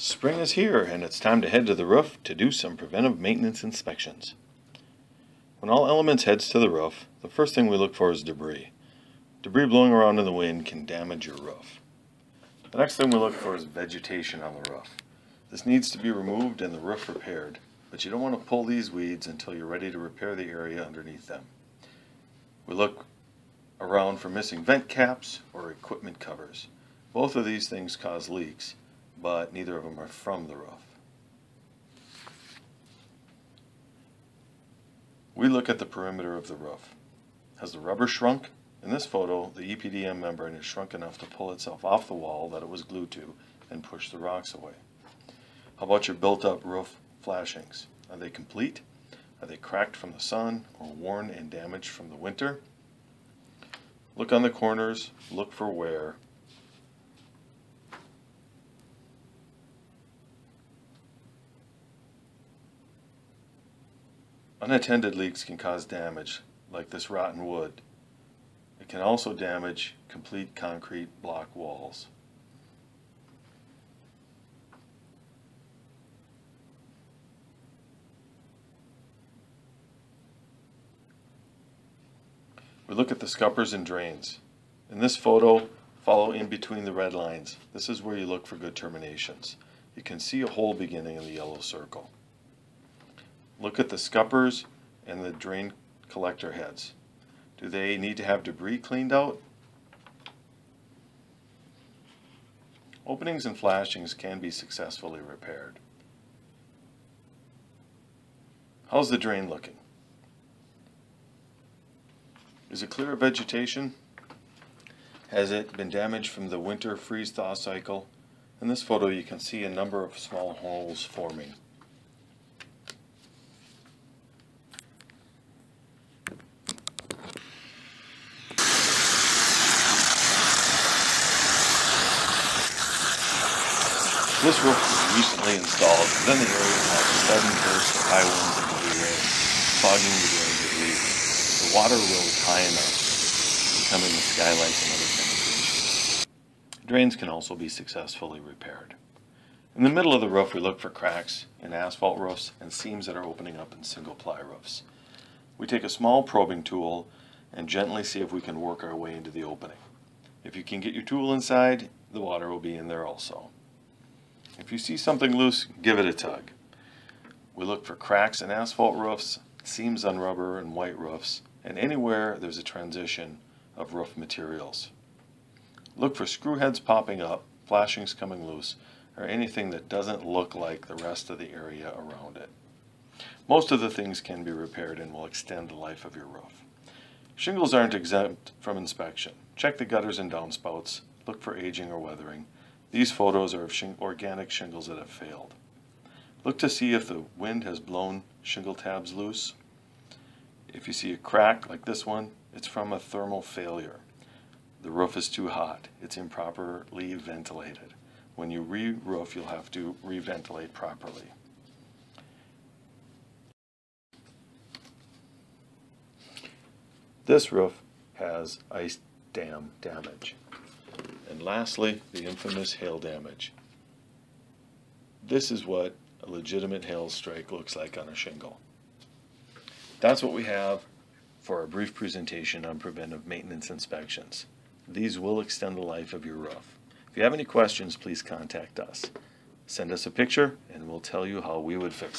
Spring is here and it's time to head to the roof to do some preventive maintenance inspections. When All Elements heads to the roof, the first thing we look for is debris. Debris blowing around in the wind can damage your roof. The next thing we look for is vegetation on the roof. This needs to be removed and the roof repaired, but you don't want to pull these weeds until you're ready to repair the area underneath them. We look around for missing vent caps or equipment covers. Both of these things cause leaks, but neither of them are from the roof. We look at the perimeter of the roof. Has the rubber shrunk? In this photo, the EPDM membrane is shrunk enough to pull itself off the wall that it was glued to and push the rocks away. How about your built-up roof flashings? Are they complete? Are they cracked from the sun or worn and damaged from the winter? Look on the corners, look for wear, Unattended leaks can cause damage, like this rotten wood. It can also damage complete concrete block walls. We look at the scuppers and drains. In this photo, follow in between the red lines. This is where you look for good terminations. You can see a hole beginning in the yellow circle. Look at the scuppers and the drain collector heads. Do they need to have debris cleaned out? Openings and flashings can be successfully repaired. How's the drain looking? Is it clear of vegetation? Has it been damaged from the winter freeze-thaw cycle? In this photo you can see a number of small holes forming. This roof was recently installed, and then the area had a sudden burst of high winds and heavy rain, fogging the leaks. The water rose high enough, becoming the skylights and other penetration. Drains can also be successfully repaired. In the middle of the roof, we look for cracks in asphalt roofs and seams that are opening up in single-ply roofs. We take a small probing tool and gently see if we can work our way into the opening. If you can get your tool inside, the water will be in there also. If you see something loose, give it a tug. We look for cracks in asphalt roofs, seams on rubber and white roofs, and anywhere there's a transition of roof materials. Look for screw heads popping up, flashings coming loose, or anything that doesn't look like the rest of the area around it. Most of the things can be repaired and will extend the life of your roof. Shingles aren't exempt from inspection. Check the gutters and downspouts, look for aging or weathering, these photos are of shing organic shingles that have failed. Look to see if the wind has blown shingle tabs loose. If you see a crack like this one, it's from a thermal failure. The roof is too hot. It's improperly ventilated. When you re-roof, you'll have to re-ventilate properly. This roof has ice dam damage. And lastly, the infamous hail damage. This is what a legitimate hail strike looks like on a shingle. That's what we have for our brief presentation on preventive maintenance inspections. These will extend the life of your roof. If you have any questions, please contact us. Send us a picture and we'll tell you how we would fix it.